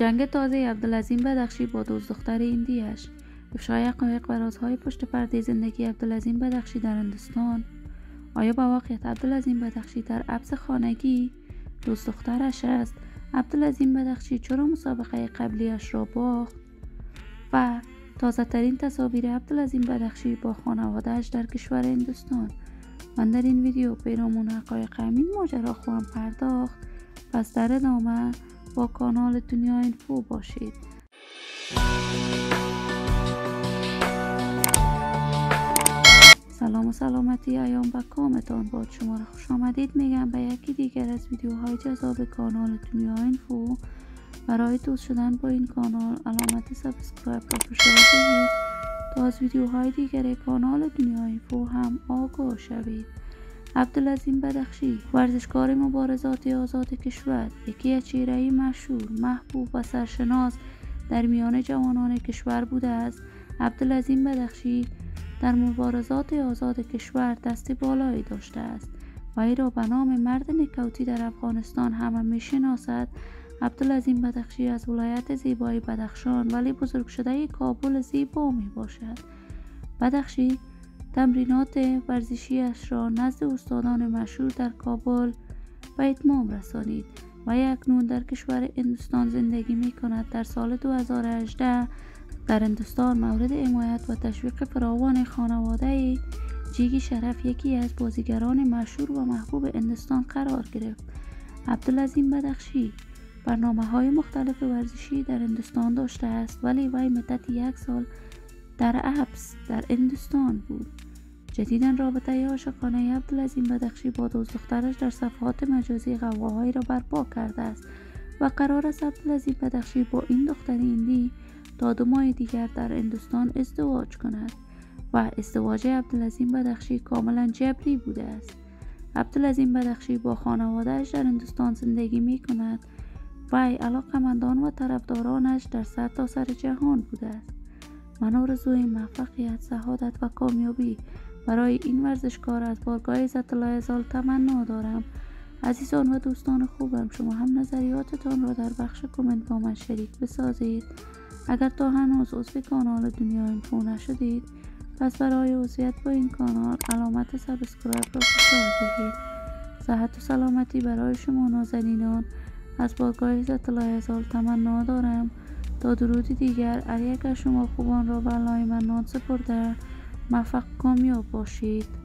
جنگ تازه عبدالعظیم بدخشی با دوست دختر ایندیش افشای حقایق و رازهای پشت پرده زندگی عبدالعظیم بدخشی در هندوستان. آیا با واقعیت عبدالعظیم بدخشی در عبس خانگی؟ دوست دخترش است. عبدالعظیم بدخشی چرا مسابقه قبلیش را باخت؟ و تازه ترین تصاویر عبدالعظیم بدخشی با خانوادهش در کشور هندوستان. من در این ویدیو پیرامون حقایق همین ماجرا خواهم پرداخت. پس در ادامه با کانال دنیا اینفو باشید. سلام و سلامتی ایام و کامتان باد. شما را خوش آمدید. میگم به یکی دیگر از ویدیوهای جذاب کانال دنیا اینفو. برای دوست شدن با این کانال علامت subscribe را فشار دهید تا از ویدیوهای دیگر کانال دنیا اینفو هم آگاه شوید. عبدالعظیم بدخشی ورزشکار مبارزات آزاد کشور یکی از چهره مشهور محبوب و سرشناس در میان جوانان کشور بوده است. عبدالعظیم بدخشی در مبارزات آزاد کشور دست بالایی داشته است و ای را به نام مرد نکوتی در افغانستان همه می‌شناسد. عبدالعظیم بدخشی از ولایت زیبای بدخشان ولی بزرگ شده کابل زیبا می باشد بدخشی تمرینات ورزشیش را نزد استادان مشهور در کابل به اتمام رسانید و اکنون در کشور هندوستان زندگی می کند. در سال 2018 در هندوستان مورد حمایت و تشویق فراوان خانواده جیگی شرف یکی از بازیگران مشهور و محبوب هندوستان قرار گرفت. عبدالعظیم بدخشی برنامه های مختلف ورزشی در هندوستان داشته است ولی وی مدت یک سال در ابس در هندوستان بود. جدیدا رابطه عاشقانه عبدالعظیم بدخشی با دوست دخترش در صفحات مجازی قواهایی را برپا کرده است و قرار است عبدالعظیم بدخشی با این دختر ایندی تا دو ماه دیگر در هندوستان ازدواج کند و ازدواج عبدالعظیم بدخشی کاملا جبری بوده است. عبدالعظیم بدخشی با خانوادهش در هندوستان زندگی می کند وی علاقمندان و طرفدارانش در سرتاسر سر جهان بوده است. من آرزوی موفقیت سعادت و کامیابی. برای این ورزشکار از بارگاه ایزد لایزال تمنا دارم. عزیزان و دوستان خوبم شما هم نظریاتتان را در بخش کامنت با من شریک بسازید. اگر تا هنوز عضو کانال دنیا اینفو نشدید پس برای عضویت با این کانال علامت subscribe را فشار دهید. صحت و سلامتی برای شما نازنینان. از بارگاه ایزد لایزال تمنا دارم. تا درودی دیگر. اگر شما خوبان را به من نان سپرده موفق کامیاب باشید.